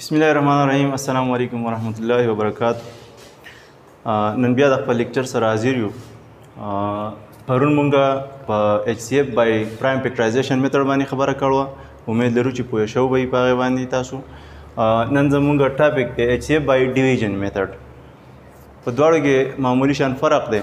بسم الله الرحمن الرحیم السلام علیکم ورحمت الله وبرکاته نن بیا د خپل لیکچر سره حاضر یو پرون مونږه په ایچ سی اف بای پرایم فیکټرایزیشن میتود باندې خبره کړو امید لرو چې پوه شو به په باندې تاسو نن زمونږ ټاپک دی ایچ سی اف بای ډیویژن میتود په دواړو کې معمولی شان فرق دی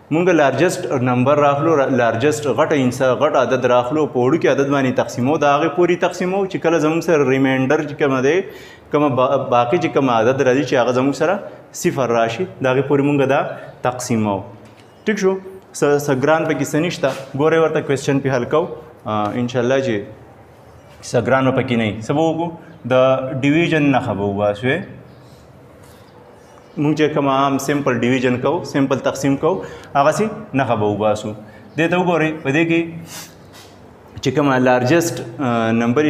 مونږ لارجسټ نمبر راخلو لارجسټ غټه انسا غټ عدد راخلو په وړو کې عدد باندې تقسیمو دا هغه پوری تقسیمو چې کله زموږ سره ریمایندر چې کوم دی کوم باقی چې کوم عدد راځي چې هغه زموږ سره صفر راشي دا هغه پوری مونږ دا تقسیمو ټیک شو سګران پکې سنشتہ ګوره ورته کوېسچن په حل کو ان شاء الله چې سګران پکې نه سبو کو د ډیویژن نه خبو واسوي مونږ چې کوم عام سمپل ډیویژن کو سمپل تقسیم کو هغه سي نه خبو باسو دې ته وګورئ په دې کې چې کوم لارجست نمبر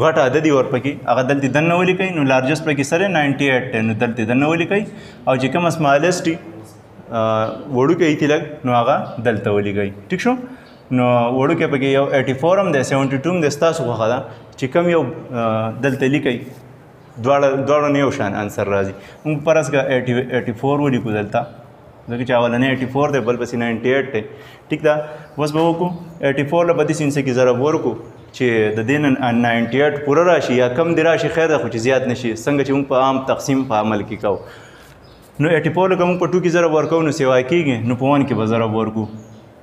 غټ عددي ور پکې هغه دلته دنه ولیکي نو لارجست پکې سره 98 نو دلته دنه ولیکي او چې کوم سمالست وړوکی ایتی لګ نو هغه دلته ولیکي ٹھیک شو نو وړوکی پکې یو 84 هم دی 72 هم دی ستاسو خوښه ده چې کوم یو دلته لیکي دواړه دواړو نه یو شان انسر راځي موږ پرس کا 84 ولیکو دلته ځکه چې اولنې 84 دی بل پسې 98 دی ټیک ده اوس به وکړو 84 له بدې سینسه کې ضرب ورکو چې د دین 98 پوره راشي یا کم دی راشي خیر ده خو چې زیات نشي څنګه چې موږ په عام تقسیم په عمل کې کوو نو 84 لکه موږ په 2 کې ضرب ورکو نو سیوا کیږي نو په 1 کې به ضرب ورکو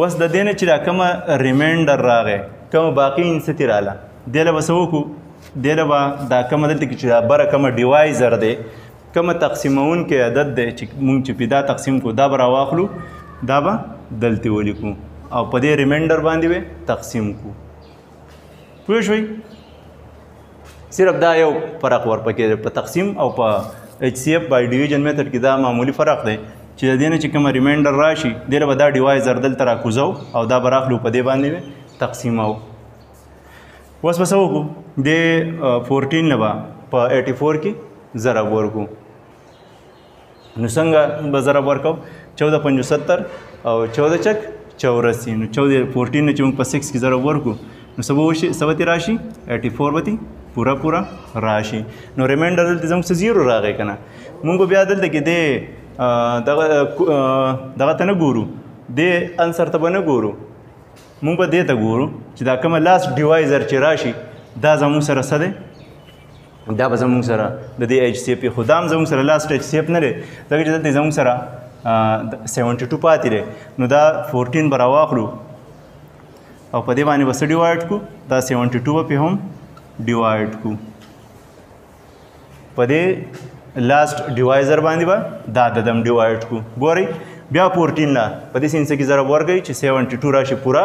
وس د دینه چې دا کومه ریمینډر راغې کومه باقی انستی رااله دله وسو کو دله با دا کومه دلته کې چې دا بره کومه ډیوایزر دی کومه تقسیمون کې عدد دی چې مونږ چې پیدا تقسیم کو دا برا واخلو دا به دلته ولیکو او په دې ریمینډر باندې به تقسیم کو پوه شوي صرف دا یو فرق ورپکې په تقسیم او په ایچ سی اف بای ډیویژن میتھډ کې دا معمولی فرق دی چې د دې نه چې کومه ریمایندر راشي دې له به دا ډیوایز اردل تر اکوزو او دا به راخلو په دې باندې به تقسیمو اوس به څه وکړو د فورټین نه به په ایټي فور کې ضرب ورکړو نو څنګه به ضرب ورکو چوده پنجو ستر او چوده چک چورسی نو چوده فورټین نه چې موږ په سکس کې ضرب ورکو نو څه به وشي څه به ترې راشي ایټي فور به ترې پوره پوره راشي نو ریمینډر دلته زموږ څه زیرو راغی که نه موږ بیا دلته کې دی دغه دغه ته نه ګورو دې انسر ته به نه ګورو موږ به دې ته ګورو چې دا کومه لاس ډیوایزر چې راشي دا زموږ سره څه دی دا به زموږ سره د دې ایچ سی اپ خو دا هم زموږ سره لاست ایچ سی اپ نه دی ځکه چې دلته زموږ سره سیونټي ټو پاتې دی نو دا فورټین به راواخلو او په دې باندې به څه ډیوایډ کړو دا سیونټي ټو به پې هم ډیوایډ کړو په دې لاست ډیوایزر باندې به دا د دم ډیوایډ کړو ګورئ بیا فورټین لا په دې سینسه کې ضرب ورکړئ چې سیونټي ټو راشي پوره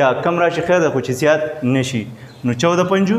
یا کم راشي خیر ده خو چې زیات نه شي نو چوده پنجو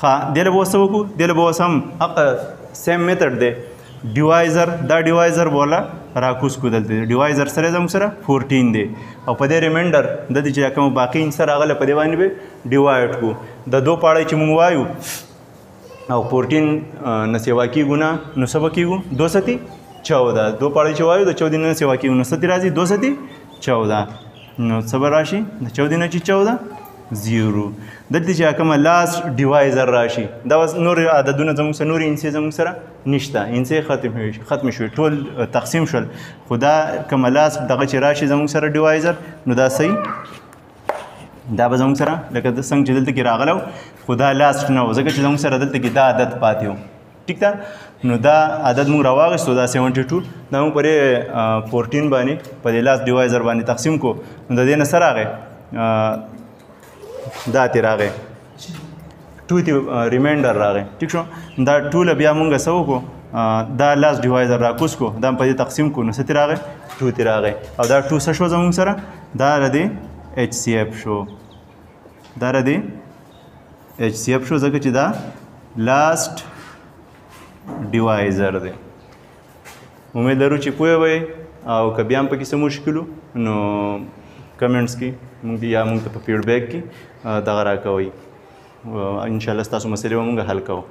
ښه دله به وسو کو دله به وسم اق سیم میتھډ دی ډیوایزر دا ډیوایزر بولا راکوس کو دلته ډیوایزر سره زموږ سره 14 دی او په دې ریمایندر د دې چې کوم باقی انسر هغه په دې باندې به ډیوایډ کو د دوه پاړې چې موږ وایو او 14 نه سیوا کی ګنا نو سبا کیګو 214 دوه پاړې چې وایو د 14 نه سیوا کیګو نو ستې راځي 214 نو سبا راشي د 14 نه چې 14 زیرو دلته چې کومه لاس ډیوایزر راشي دا اوس نور عددونه زموږ سره نورې انسې زموږ سره نشته انسې ختم شوي ختم شوي ټول تقسیم شول خو دا کومه لاس دغه چې راشي زموږ سره ډیوایزر نو دا صحیح دا به زموږ سره لکه د څنګه چې دلته کې راغلو خو دا لاس نه و ځکه چې زموږ سره دلته کې دا عدد پاتې و ټیک ده نو دا عدد موږ راواغستو دا 72 دا موږ پرې 14 باندې په دې لاس ډیوایزر باندې تقسیم کو نو د دې نه سره راغی دا تی راغی 2 تی ریمایندر راغی ټیک شو دا ټول بیا موږ سو کو دا لاس ډیوایزر راکوس کو دا په دې تقسیم کو نو ستې راغی 2 تی راغی او دا 2 سره شو زموږ سره دا ردی اچ سی اف شو دا را دی ایچ سی اف شو ځکه چې دا لاست ډیوایزر دی امید لرو چې پوه وئ او که بیا هم پکې څه مشکل نو کمنټس کې مونږ یا مونږ ته په فیډبیک کې دغه راکوئ ان شاء الله ستاسو مسلې به مونږ حل کوو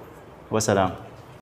وسلام